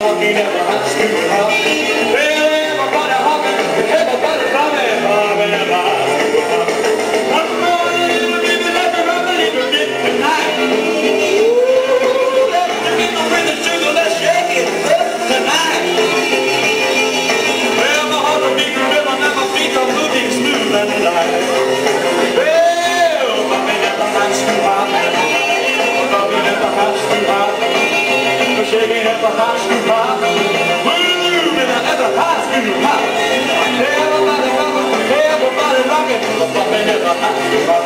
Well, everybody hopping, everybody running, bobbing about. Shaking at the high school pop. Woo, and at the high school pop. Everybody rocking, everybody at the pop.